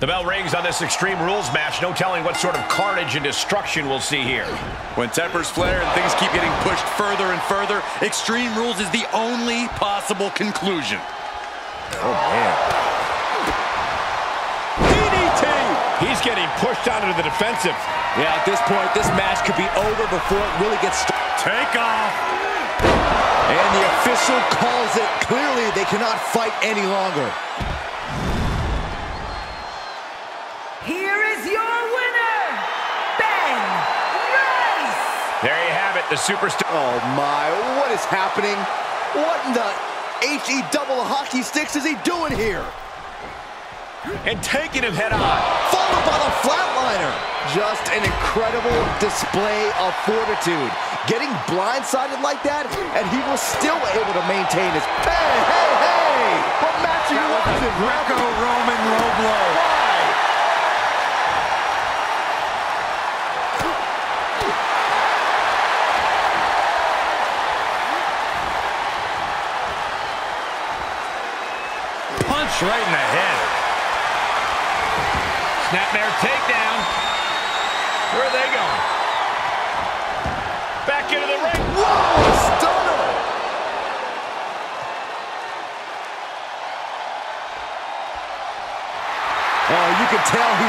The bell rings on this Extreme Rules match. No telling what sort of carnage and destruction we'll see here. When tempers flare and things keep getting pushed further and further, Extreme Rules is the only possible conclusion. Oh, man. DDT! He's getting pushed out into the defensive. Yeah, at this point, this match could be over before it really gets started. Take off! And the official calls it. Clearly, they cannot fight any longer. Is your winner, Ben Rice. There you have it, the superstar. Oh, my. What is happening? What in the H-E double hockey sticks is he doing here? And taking him head on. Followed by the flatliner. Just an incredible display of fortitude. Getting blindsided like that, and he was still able to maintain his... Hey, hey, hey! What match are you watching? Greco-Roman low blow. Punch right in the head. Snapmare takedown. Where are they going? Back into the ring. Whoa, stunner! Oh, you can tell he